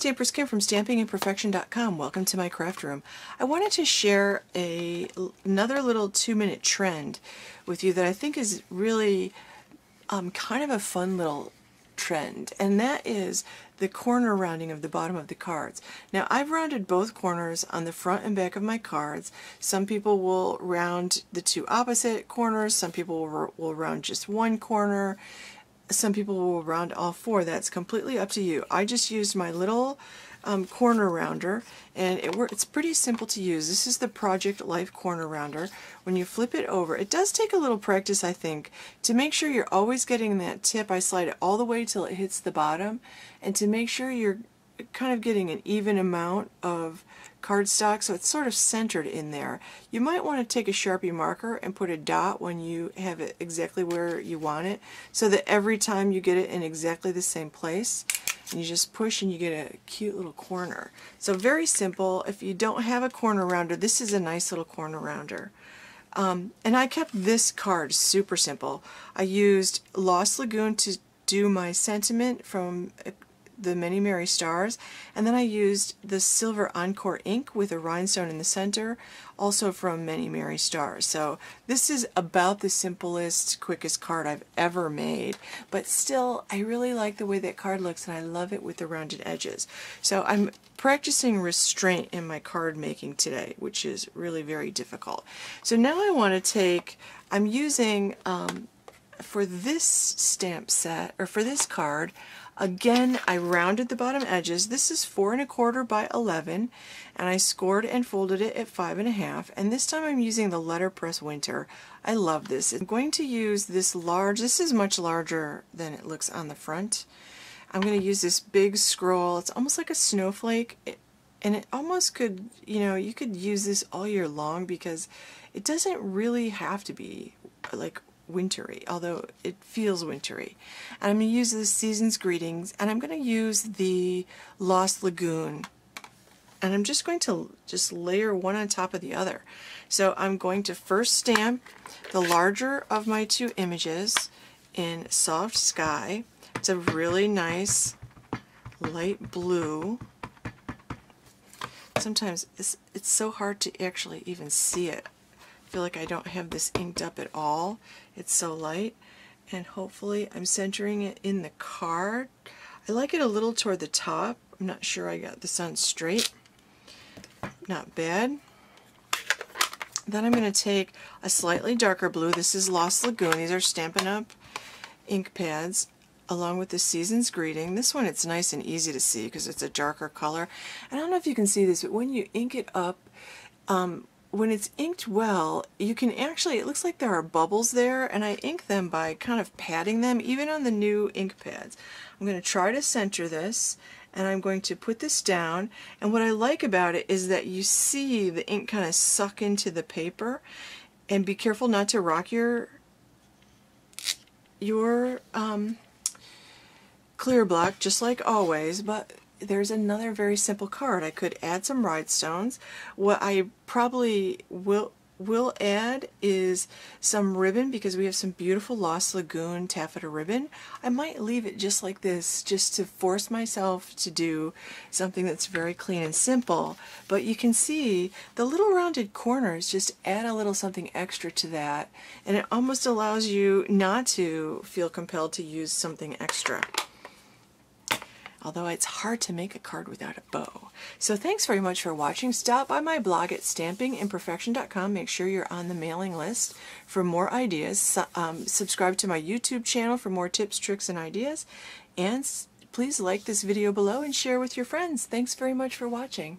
Stampers Kim from StampingImperfection.com. Welcome to my craft room. I wanted to share a another little two-minute trend with you that I think is really um, kind of a fun little trend, and that is the corner rounding of the bottom of the cards. Now I've rounded both corners on the front and back of my cards. Some people will round the two opposite corners, some people will, will round just one corner, some people will round all four. That's completely up to you. I just used my little um, corner rounder and it it's pretty simple to use. This is the Project Life corner rounder. When you flip it over, it does take a little practice I think to make sure you're always getting that tip. I slide it all the way till it hits the bottom and to make sure you're kind of getting an even amount of cardstock so it's sort of centered in there. You might want to take a Sharpie marker and put a dot when you have it exactly where you want it so that every time you get it in exactly the same place and you just push and you get a cute little corner. So very simple. If you don't have a corner rounder, this is a nice little corner rounder. Um, and I kept this card super simple. I used Lost Lagoon to do my sentiment from the Many Merry Stars. And then I used the Silver Encore ink with a rhinestone in the center, also from Many Merry Stars. So this is about the simplest, quickest card I've ever made. But still, I really like the way that card looks and I love it with the rounded edges. So I'm practicing restraint in my card making today, which is really very difficult. So now I want to take, I'm using, um, for this stamp set, or for this card, Again, I rounded the bottom edges. This is four and a quarter by 11, and I scored and folded it at five and a half. And this time I'm using the Letterpress Winter. I love this. I'm going to use this large, this is much larger than it looks on the front. I'm going to use this big scroll. It's almost like a snowflake. It, and it almost could, you know, you could use this all year long because it doesn't really have to be like wintry, although it feels wintry. And I'm going to use the Season's Greetings, and I'm going to use the Lost Lagoon. And I'm just going to just layer one on top of the other. So I'm going to first stamp the larger of my two images in Soft Sky. It's a really nice light blue. Sometimes it's, it's so hard to actually even see it feel like I don't have this inked up at all. It's so light. And hopefully I'm centering it in the card. I like it a little toward the top. I'm not sure I got this on straight. Not bad. Then I'm going to take a slightly darker blue. This is Lost Lagoon. These are Stampin' Up! ink pads along with the Season's Greeting. This one it's nice and easy to see because it's a darker color. I don't know if you can see this, but when you ink it up, um, when it's inked well, you can actually, it looks like there are bubbles there, and I ink them by kind of patting them, even on the new ink pads. I'm going to try to center this, and I'm going to put this down, and what I like about it is that you see the ink kind of suck into the paper, and be careful not to rock your, your um, clear block, just like always, but there's another very simple card. I could add some rhinestones. What I probably will will add is some ribbon because we have some beautiful Lost Lagoon taffeta ribbon. I might leave it just like this just to force myself to do something that's very clean and simple. But you can see the little rounded corners just add a little something extra to that and it almost allows you not to feel compelled to use something extra although it's hard to make a card without a bow. So thanks very much for watching. Stop by my blog at stampingimperfection.com. Make sure you're on the mailing list for more ideas. Um, subscribe to my YouTube channel for more tips, tricks, and ideas. And please like this video below and share with your friends. Thanks very much for watching.